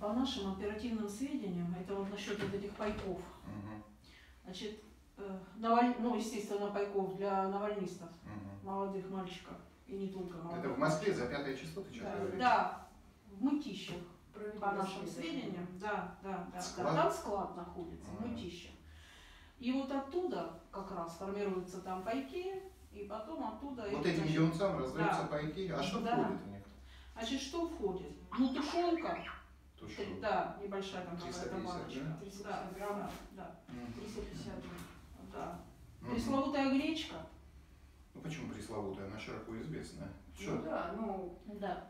По нашим оперативным сведениям, это вот насчет вот этих пайков. Значит, э, наваль- ну, естественно, пайков для навальнистов, мгм. молодых мальчиков. И не только молодых. Это в Москве за пятое число ты что Да, говоришь? да, в Мытищах, по нашим сведениям, да, да, да. Склад? Там склад находится, в Мгм. Мытищах. И вот оттуда как раз формируются там пайки, и потом оттуда... Вот этим юнцам раздаются Да. пайки. А что Да. входит в них? Значит, что входит? Ну, тушенка, Тушенка. да, небольшая там какая-то 350, баночка. да? 350 Да, грамм. да, Мгм. 350 грамм. да. Пресловутая гречка. Ну почему пресловутая? Она широко известная. Что? Ну да, ну, Да.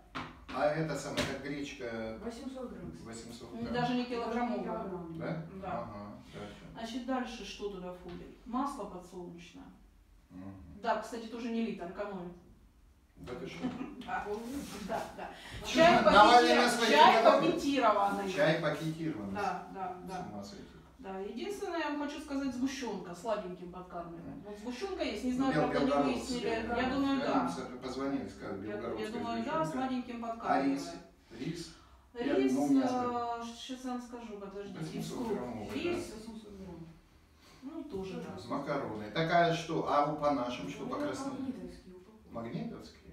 А это самая, как гречка 800 грамм. кстати. 800 Ну, грамм? Даже не килограммовая. килограмм. Да? Да. Ага, дальше. Значит, дальше что туда входит? Масло подсолнечное. Мгм. Да, кстати, тоже не литр, экономит. Да ты что? Да, да, да. Чё, Чай, пакетированный. Чай пакетированный. Чай пакетированный. Да, да, да. Да, единственное, я вам хочу сказать, сгущенка, сладеньким подкармливаем. Вот сгущенка есть, не знаю, правда, не белгородцы, выяснили. Я думаю, Они да. Позвонили, сказали, Я, думаю, да, сладеньким А рис? подкармливаем. Рис? Рис, сколько? сейчас я вам скажу, подождите, из 800 круп. граммовый, Рис, 800 грамм. ну тоже да. Макароны. Такая что? А по нашим что Ну, по красным? магнитовские. Магнитовские?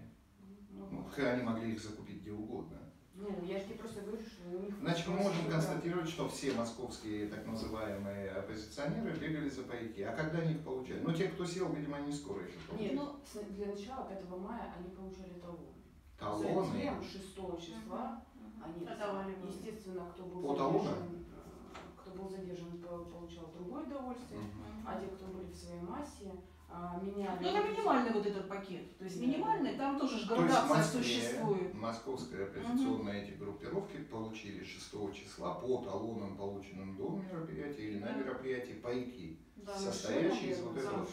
Они могли их закупить где угодно. Ну, я же тебе просто говорю, что у них... Значит, мы можем констатировать, что все московские так называемые оппозиционеры бегали за пайки. А когда они их получали? Ну, те, кто сел, видимо, не скоро еще получили. Нет, ну, для начала 5 мая они получали талоны. Талоны. Затем 6 числа они, Продавали естественно, кто был По задержан, э, кто был задержан, по- получал другое удовольствие, Мгм. а те, кто были в своей массе, а, меняли... Ну, это минимальный вот этот пакет. То есть минимальный, там тоже ж То есть в градация Москве существует. московская оппозиционная эти группировки получили 6 числа по талонам, полученным до мероприятия или на мероприятии пайки. Да. состоящие из вот этого.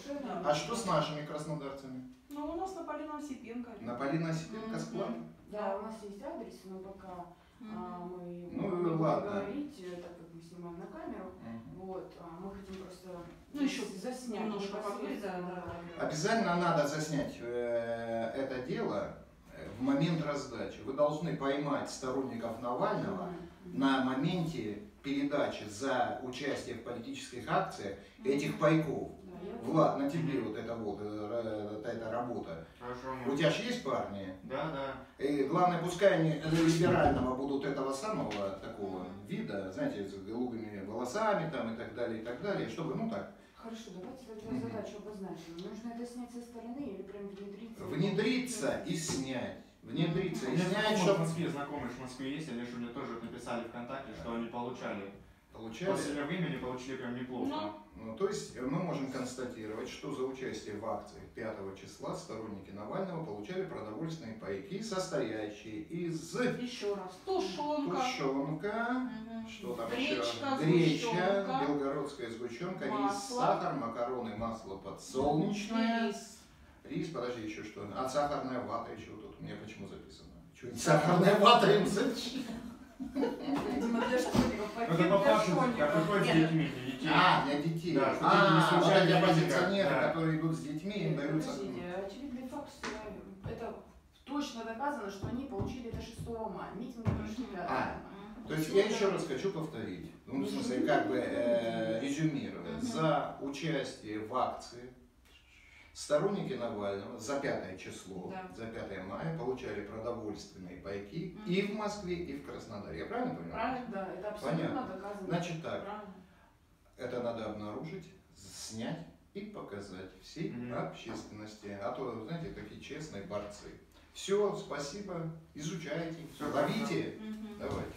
А что с нашими краснодарцами? Ну, у нас на Полина Осипенко. На Полина Осипенко склад? Да, у нас есть адрес, но пока а, мы Ну, ладно. говорить, так снимаем на камеру. Мгм. Вот, а мы хотим просто Ну, еще заснять немножко поговорить, да, да. Обязательно надо заснять э, это дело э, в момент раздачи. Вы должны поймать сторонников Навального Мгм. на моменте передачи за участие в политических акциях этих пайков. Влад, на тебе вот эта вот э, вот эта работа. Хорошо, У тебя же есть парни? Да, да. И главное, пускай они либерального будут этого самого такого вида, знаете, с голубыми волосами там и так далее, и так далее, чтобы, ну так, Хорошо, давайте тогда Мгм. задачу обозначим. Нужно это снять со стороны или прям внедриться? внедриться и снять. Внедриться и снять, знакомые в чтобы Москве, знакомые в Москве есть, они же мне тоже написали ВКонтакте, что они получали. получали. После времени получили прям неплохо. Ну, то есть мы можем констатировать, что за участие в акциях 5 числа сторонники Навального получали продовольственные пайки, состоящие из Еще раз. Тушенка. тушенка, Мгм. что там Гречка, еще, греча, сгущенка, белгородская сгущенка, рис, масло. сахар, макароны, масло подсолнечное, рис. Рис, подожди, еще что, а сахарная вата еще тут у меня почему записано? Что, сахарная вата им зачем? Видимо, для школьников. Это для папаша, школьников. как приходит с детьми, для детей. А, для детей. Да, а, не вот эти не оппозиционеры, да. которые идут с детьми, им даются... Подождите, очевидный факт, что это точно доказано, что они получили это 6 мая. Митинги прошли 5 А, мая. То есть я еще раз хочу повторить, ну, в смысле, как бы э, резюмируя, за участие в акции сторонники Навального за пятое число, Да. за 5 мая получали продовольственные пайки Мгм. и в Москве, и в Краснодаре. Я правильно понимаю? Правильно. Да, это абсолютно Понятно. доказано. Значит так, Правильно. это надо обнаружить, снять и показать всей Мгм. общественности. А то, знаете, такие честные борцы. Все, спасибо, изучайте, Всё ловите. Мгм. Давайте.